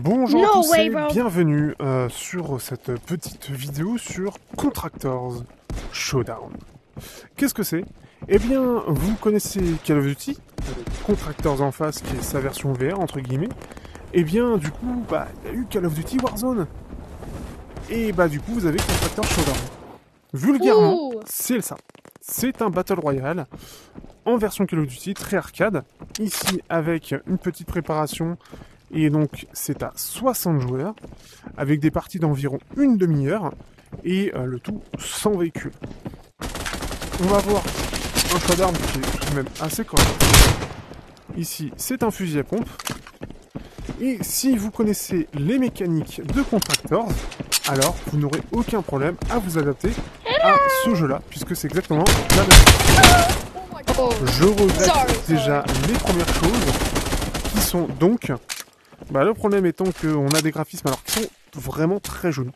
Bonjour No à tous way, et bro. bienvenue euh, sur cette petite vidéo sur Contractors Showdown. Qu'est-ce que c'est? Eh bien, vous connaissez Call of Duty, Contractors en face qui est sa version VR entre guillemets. Eh bien, du coup, bah, il y a eu Call of Duty Warzone. Et bah, du coup, vous avez Contractors Showdown. Vulgairement, c'est ça. C'est un Battle Royale en version Call of Duty, très arcade. Ici, avec une petite préparation et donc c'est à 60 joueurs, avec des parties d'environ une demi-heure, et euh, le tout sans véhicule. On va voir un choix d'armes qui est tout de même assez correct. Ici, c'est un fusil à pompe. Et si vous connaissez les mécaniques de Contractors, alors vous n'aurez aucun problème à vous adapter à ce jeu-là, puisque c'est exactement la même chose. Oh, Je regrette déjà les premières choses qui sont donc. Bah, le problème étant qu'on a des graphismes alors qui sont vraiment très jolis,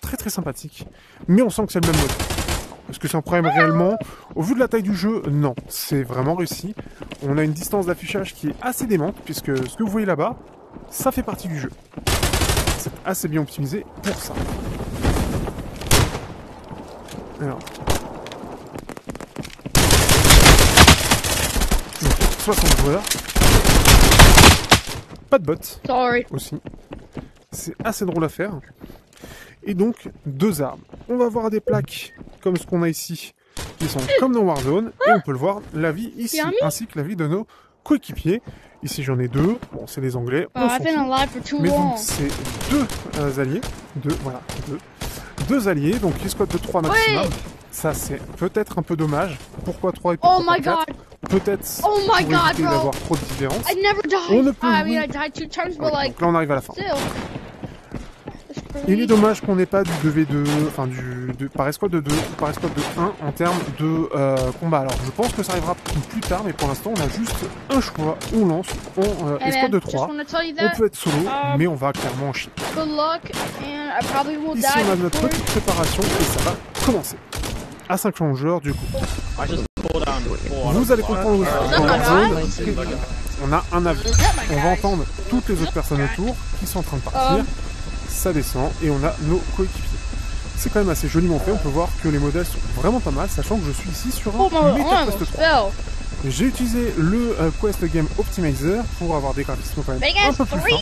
très très sympathiques, mais on sent que c'est le même mode. Est-ce que c'est un problème réellement? Au vu de la taille du jeu, non, c'est vraiment réussi. On a une distance d'affichage qui est assez démente, puisque ce que vous voyez là-bas, ça fait partie du jeu. C'est assez bien optimisé pour ça. Alors, Donc, 60 joueurs. Pas de bots sorry. aussi. C'est assez drôle à faire. Et donc, deux armes. On va voir des plaques comme ce qu'on a ici, qui sont comme dans Warzone, et on peut le voir, la vie ici, ainsi que la vie de nos coéquipiers. Ici, j'en ai deux. Bon, c'est des Anglais. Oh, on fout. too Mais donc, c'est deux euh, alliés. Deux, voilà, deux. Deux alliés, donc les squads de 3 maximum. Ça, c'est peut-être un peu dommage. Pourquoi 3 et Oh pourquoi my pas god. Peut-être Oh my pour god, éviter d'avoir trop de différences. I never died. On ne peut I jouer- mean, I died two times, but Ouais, like, donc là, on arrive à la fin. Il est dommage qu'on n'ait pas du 2v2, enfin du de, par escouade de 2 ou par escouade de 1 en termes de euh, combat. Alors je pense que ça arrivera plus tard, mais pour l'instant on a juste un choix. On lance en euh, escouade de just 3. want to tell you On peut être solo, Um, mais on va clairement en chier. Good luck, and I probably will Ici die on a notre petite préparation et ça va commencer. À 50 joueurs du coup. Vous allez comprendre aussi Oh, on a un avion. Is that my On va entendre toutes les autres personnes autour qui sont en train de partir. Um. Ça descend et on a nos coéquipiers. C'est quand même assez joliment fait. On peut voir que les modèles sont vraiment pas mal, sachant que je suis ici sur Oh, un my Meta arm Quest 3. fell. J'ai utilisé le euh, Quest Game Optimizer pour avoir des graphismes quand même un peu plus fins,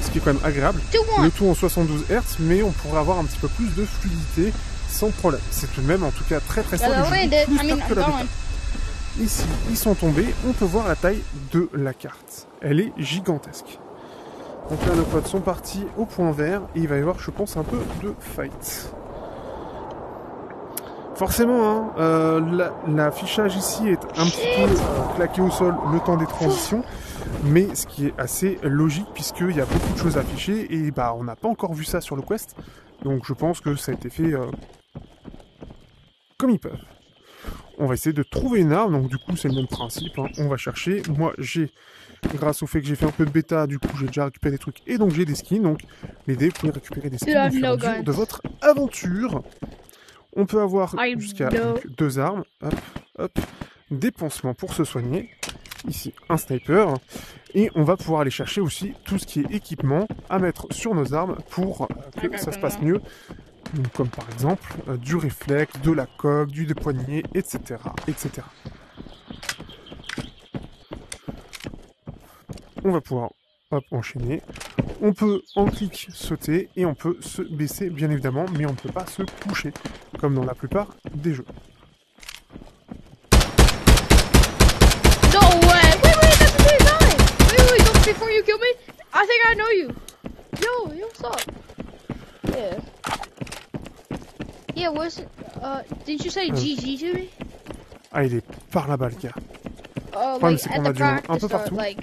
ce qui est quand même agréable. Le tout en 72 Hz, mais on pourrait avoir un petit peu plus de fluidité sans problème. C'est tout de même en tout cas très très landed. plus stable que la bêta. Ici, ils sont tombés. On peut voir la taille de la carte. Elle est gigantesque. Donc là, nos potes sont partis au point vert et il va y avoir, je pense, un peu de fight. Forcément, hein, euh, la- l'affichage ici est un petit peu claqué au sol le temps des transitions, mais ce qui est assez logique puisqu'il y a beaucoup de choses affichées et bah on n'a pas encore vu ça sur le Quest, donc je pense que ça a été fait euh, comme ils peuvent. On va essayer de trouver une arme, donc du coup c'est le même principe, hein. on va chercher. Moi j'ai, grâce au fait que j'ai fait un peu de bêta, du coup j'ai déjà récupéré des trucs et donc j'ai des skins, donc l'idée vous pouvez récupérer des skins au fur et de votre aventure. On peut avoir jusqu'à deux armes, hop, hop, des pansements pour se soigner, ici un sniper, et on va pouvoir aller chercher aussi tout ce qui est équipement à mettre sur nos armes pour euh, que ça se passe mieux, Donc, comme par exemple euh, du réflexe, de la coque, du dépoigné, etc., etc. On va pouvoir hop, enchaîner. On peut en clic sauter et on peut se baisser bien évidemment, mais on ne peut pas se coucher, comme dans la plupart des jeux. No way! Wait, wait, that's the same guy! Wait, wait, don't, before you kill me, I think I know you. Yo, yo, what's up? Yeah. Yeah, what's, uh, did you say Uh. GG to me? Ah, il est par là-bas le gars. Uh, problème, like, c'est at qu'on a the du monde un peu partout. like,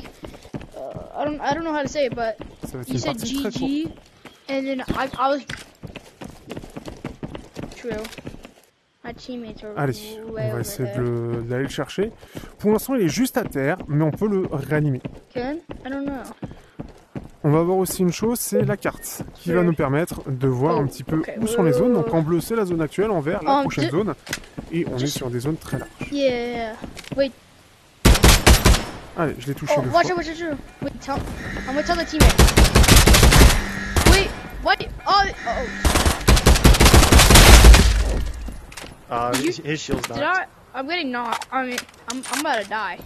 uh, I don't, I don't know how to say it, but Ça va être you une said partie très courte. GG, and then I, I was, true. My teammates are Allez, on va over essayer there. d'aller le chercher. Pour l'instant, il est juste à terre, mais on peut le réanimer. Can? I don't know. On va voir aussi une chose, c'est la carte, qui va Ouais. nous permettre de voir Oh, un petit peu où sont les zones. Donc en bleu, c'est la zone actuelle, en vert, la prochaine zone. Et on est sur des zones très larges. Yeah. Wait. Allez, je l'ai touché Oh, deux watch fois. watch it, watch it. Wait, tell. I'm gonna tell the teammate. Oh, oh. Uh, Did you- his shield's Did knocked. I? I'm getting knocked. I mean, I'm, I'm about to die.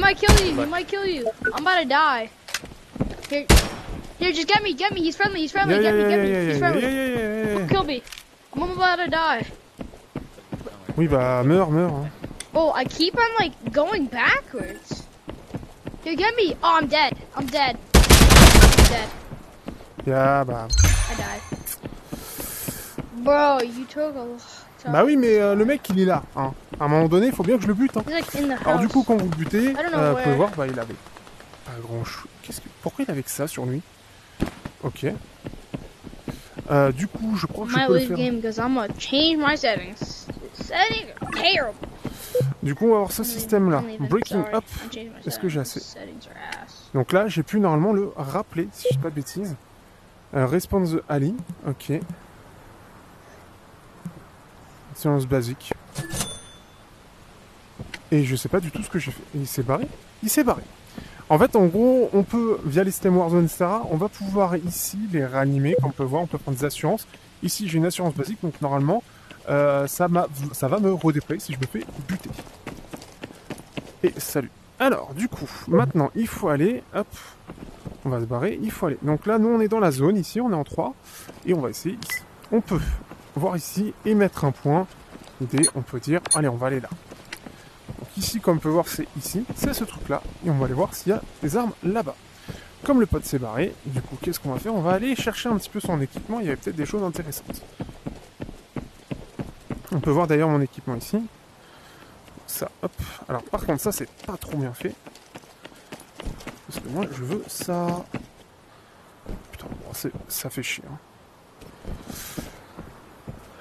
Might kill you. He might kill you. I'm about to die. Here, here, just get me, get me. He's friendly. He's friendly. Yeah, get yeah, me, yeah, get me. He's friendly. yeah, yeah, yeah, yeah. Kill me. I'm about to die. Oui, bah, meurs, meurs. hein. Oh, I keep on like going backwards. Here, get me. Oh, I'm dead. I'm dead. I'm dead. Yeah, bah. I died. Bro, you took a. Bah oui, mais euh, le mec, il est là. Hein. À un moment donné, il faut bien que je le bute. Hein. Alors du coup, quand vous le butez, know euh, vous pouvez voir, bah, il avait pas grand chose. Que... Pourquoi il avait que ça sur lui? Ok. Euh, du coup, je crois que je peux le late faire. game because I'm gonna change my settings. Settings are terrible. Du coup, on va avoir ce système-là. Breaking up. Est-ce que j'ai assez? Donc là, j'ai pu normalement le rappeler, si je dis pas de bêtises. Euh, Respawn the Ali. Ok. Silence basique. Et je sais pas du tout ce que j'ai fait. Il s'est barré Il s'est barré. En fait, en gros, on peut, via les systèmes Warzone, etc., on va pouvoir ici les réanimer, comme on peut voir, on peut prendre des assurances. Ici, j'ai une assurance basique, donc normalement, euh, ça, va me redéployer si je me fais buter. Et salut. Alors, du coup, maintenant, il faut aller, hop, on va se barrer, il faut aller. Donc là, nous, on est dans la zone, ici, on est en 3, et on va essayer. On peut voir ici et mettre un point. L'idée, on peut dire, allez, on va aller là. Ici, comme on peut voir, c'est ici, c'est ce truc-là, et on va aller voir s'il y a des armes là-bas. Comme le pote s'est barré, du coup, qu'est-ce qu'on va faire? On va aller chercher un petit peu son équipement, il y avait peut-être des choses intéressantes. On peut voir d'ailleurs mon équipement ici. Ça, hop. Alors par contre, ça, c'est pas trop bien fait. Parce que moi, je veux ça. Putain, bon, ça fait chier. hein.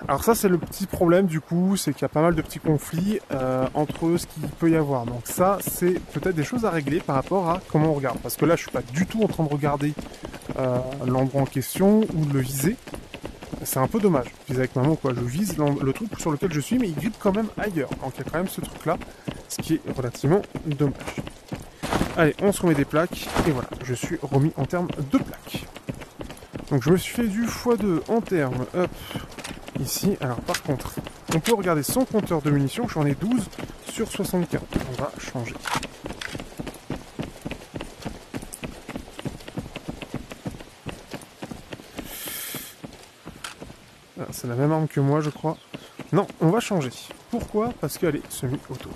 Alors ça, c'est le petit problème du coup, c'est qu'il y a pas mal de petits conflits euh, entre ce qu'il peut y avoir. Donc ça, c'est peut-être des choses à régler par rapport à comment on regarde. Parce que là, je suis pas du tout en train de regarder euh, l'endroit en question ou de le viser. C'est un peu dommage. Je avec ma main quoi. Je vise le truc sur lequel je suis, mais il grippe quand même ailleurs. Donc il y a quand même ce truc-là, ce qui est relativement dommage. Allez, on se remet des plaques, et voilà, je suis remis en termes de plaques. Donc je me suis fait du x2 en termes, hop, ici. Alors par contre, on peut regarder son compteur de munitions, j'en ai 12 sur 75. On va changer. Ah, C'est la même arme que moi, je crois. Non, on va changer. Pourquoi? Parce qu'elle est semi-auto.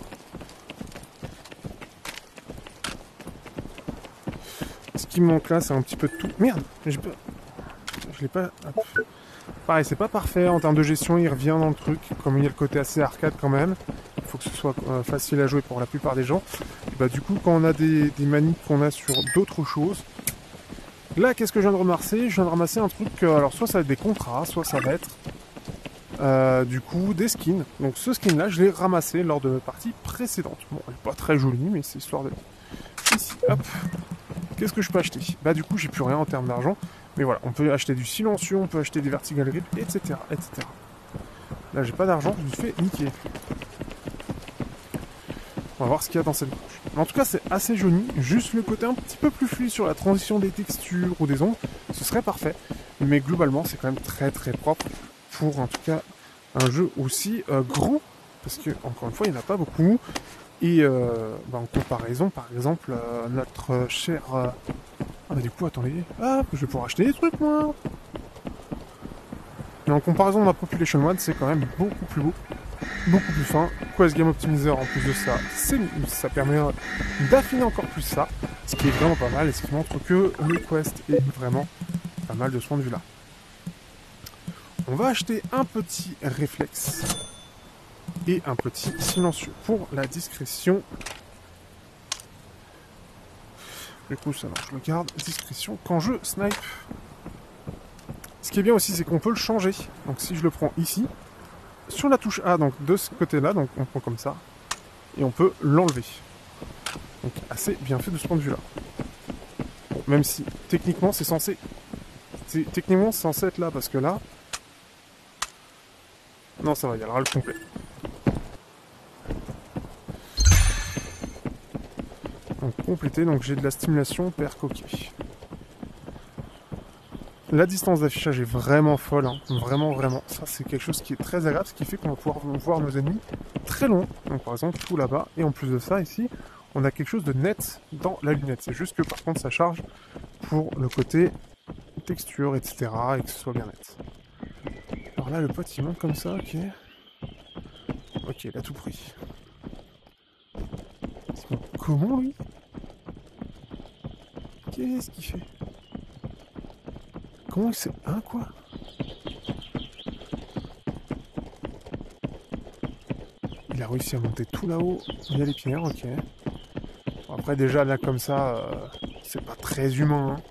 Ce qui me manque là, c'est un petit peu de tout. Merde. Je l'ai pas... hop. Pareil, c'est pas parfait en termes de gestion, il revient dans le truc, comme il y a le côté assez arcade quand même. Il faut que ce soit euh, facile à jouer pour la plupart des gens. Bah du coup, quand on a des, des qu'on a sur d'autres choses, là, qu'est-ce que je viens de ramasser? Je viens de ramasser un truc, alors soit ça va être des contrats, soit ça va être euh, du coup des skins. Donc ce skin là, je l'ai ramassé lors de la partie précédente. Bon, elle est pas très jolie, mais c'est histoire de... Ici, hop. Qu'est-ce que je peux acheter? Bah du coup, j'ai plus rien en termes d'argent. Mais voilà, on peut acheter du silencieux, on peut acheter des vertical grip, etc. etc. Là, j'ai pas d'argent, je me fais niquer. On va voir ce qu'il y a dans cette branche. En tout cas, c'est assez joli. Juste le côté un petit peu plus fluide sur la transition des textures ou des ombres, ce serait parfait. Mais globalement, c'est quand même très très propre pour en tout cas un jeu aussi euh, grand. Parce que, encore une fois, il n'y en a pas beaucoup. Et euh, bah, en comparaison, par exemple, euh, notre euh, cher. Ah bah du coup, attendez. Ah, je vais pouvoir acheter des trucs moi Mais en comparaison de ma Population One, c'est quand même beaucoup plus beau, beaucoup plus fin. Quest Game Optimizer, en plus de ça, ça permet d'affiner encore plus ça, ce qui est vraiment pas mal et ce qui montre que le Quest est vraiment pas mal de ce point de vue là. On va acheter un petit réflexe et un petit silencieux pour la discrétion. Ça, alors, je le garde. Discrétion quand je snipe. Ce qui est bien aussi, c'est qu'on peut le changer. Donc si je le prends ici, sur la touche A, donc de ce côté-là, donc on prend comme ça, et on peut l'enlever. Donc assez bien fait de ce point de vue-là. Même si techniquement c'est censé, c'est- techniquement censé être là parce que là, non ça va, il y aura le complet. Donc complété, donc j'ai de la stimulation perc ok. La distance d'affichage est vraiment folle, hein. vraiment, vraiment. Ça, c'est quelque chose qui est très agréable, ce qui fait qu'on va pouvoir voir nos ennemis très loin. Donc, par exemple, tout là-bas. Et en plus de ça, ici, on a quelque chose de net dans la lunette. C'est juste que, par contre, ça charge pour le côté texture, etc. et que ce soit bien net. Alors là, le pote, il monte comme ça, ok. Ok, il a tout pris. Comment, lui? Qu'est-ce qu'il fait? Comment il s'est... Hein, quoi? Il a réussi à monter tout là-haut. Il y a les pierres, ok. Après, déjà, là, comme ça, euh, c'est pas très humain, hein.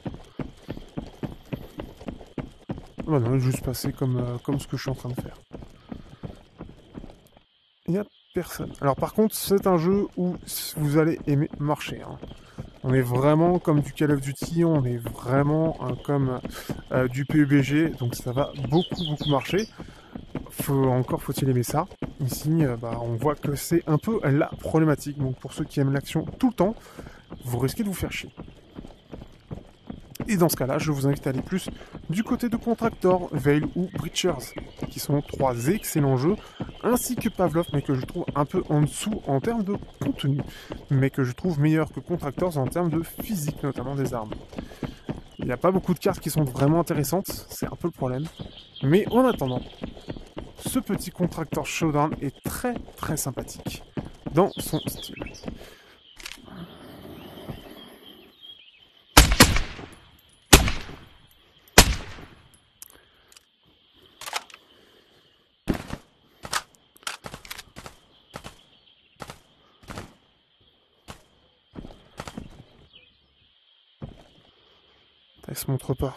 Bah non, juste passer comme, euh, comme ce que je suis en train de faire. Il n'y a personne. Alors par contre, c'est un jeu où vous allez aimer marcher. hein. On est vraiment comme du Call of Duty, on est vraiment hein, comme euh, du PUBG, donc ça va beaucoup beaucoup marcher. Faut, encore faut-il aimer ça. Ici, euh, bah, on voit que c'est un peu la problématique. Donc pour ceux qui aiment l'action tout le temps, vous risquez de vous faire chier. Et dans ce cas-là, je vous invite à aller plus du côté de Contractor, Veil ou Breachers, qui sont trois excellents jeux, ainsi que Pavlov, mais que je trouve un peu en dessous en termes de contenu, mais que je trouve meilleur que Contractors en termes de physique, notamment des armes. Il n'y a pas beaucoup de cartes qui sont vraiment intéressantes, c'est un peu le problème. Mais en attendant, ce petit Contractor Showdown est très très sympathique dans son style. Se montre pas.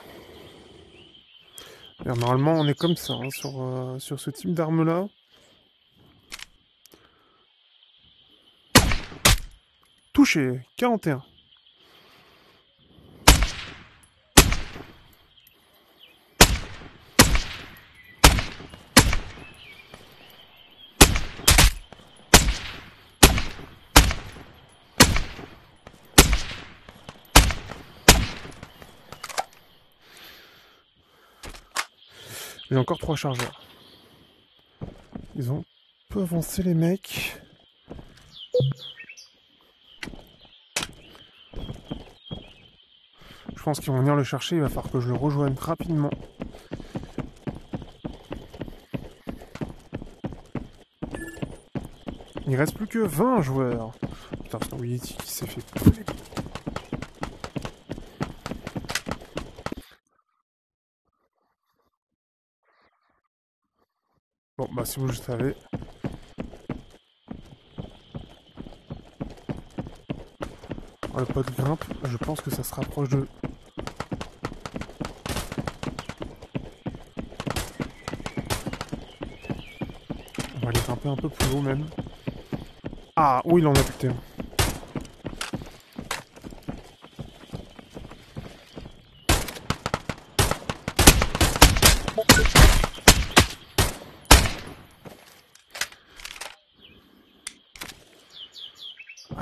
Normalement, on est comme ça hein, sur, euh, sur ce type d'arme-là. Touché, 41. J'ai encore trois chargeurs. Ils ont peu avancé les mecs. Je pense qu'ils vont venir le chercher, il va falloir que je le rejoigne rapidement. Il reste plus que 20 joueurs. Putain, c'est qui s'est fait Bon, bah si vous le savez. Oh, le pote grimpe, je pense que ça se rapproche de... On va aller grimper un peu plus haut même. Ah, oui, il en a buté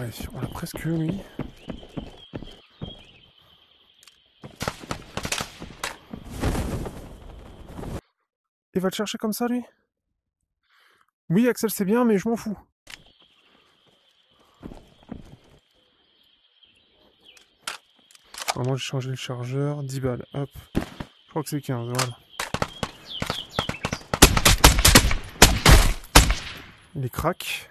Allez, on l'a presque lui. Il va le chercher comme ça, lui? Oui, Axel, c'est bien, mais je m'en fous. Vraiment, j'ai changé le chargeur. 10 balles, hop. Je crois que c'est 15, voilà. Il est crack.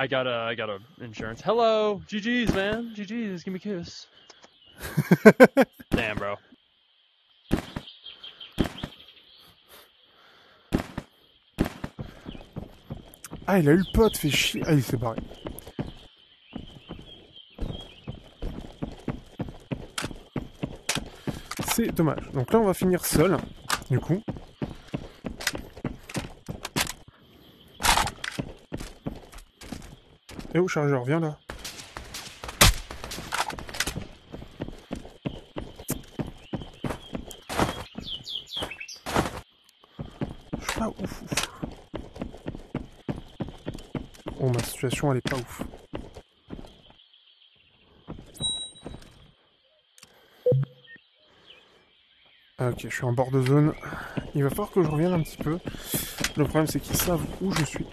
I, got a, I got a insurance. Hello, GG's, man. GG's, give me a kiss. Damn, bro. Ah, il a eu le pote, fait chier. Ah, il s'est barré. C'est dommage. Donc là, on va finir seul, du coup. Chargeur, viens là. Je suis ouf, ouf. Oh, ma situation, elle est pas ouf. Ah, ok, je suis en bord de zone. Il va falloir que je revienne un petit peu. Le problème, c'est qu'ils savent où je suis.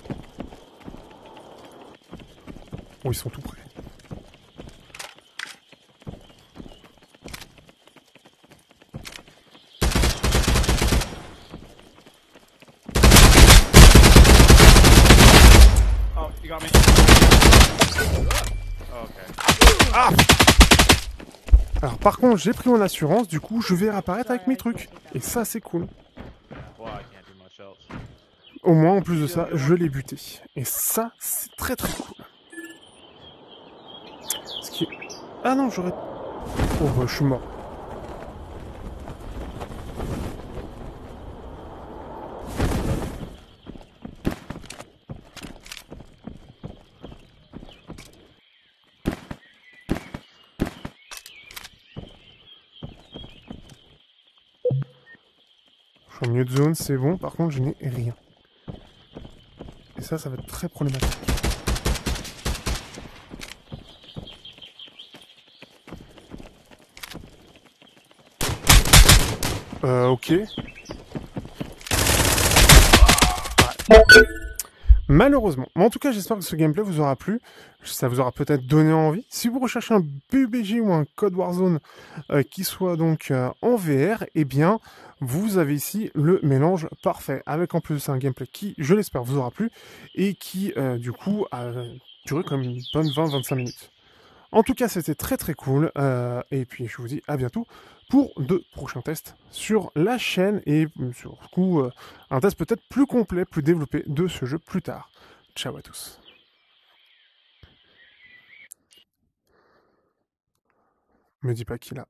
Oh, ils sont tout près. Oh, you got me. Oh, okay. Alors par contre, j'ai pris mon assurance, du coup, je vais réapparaître avec mes trucs. Et ça, c'est cool. Au moins, en plus de ça, je l'ai buté. Et ça, c'est très très cool. Ah non, j'aurais... Oh, bah, je suis mort. Je suis en milieu de zone, c'est bon. Par contre, je n'ai rien. Et ça, ça va être très problématique. Euh, ok. Malheureusement. Mais en tout cas, j'espère que ce gameplay vous aura plu. Ça vous aura peut-être donné envie. Si vous recherchez un BBG ou un Code Warzone euh, qui soit donc euh, en VR, eh bien, vous avez ici le mélange parfait. Avec en plus un gameplay qui, je l'espère, vous aura plu et qui, du coup, a duré comme une bonne 20-25 minutes. En tout cas, c'était très très cool. euh, et puis, je vous dis à bientôt pour de prochains tests sur la chaîne et sur euh, un test peut-être plus complet, plus développé de ce jeu plus tard. Ciao à tous. Me dis pas qu'il a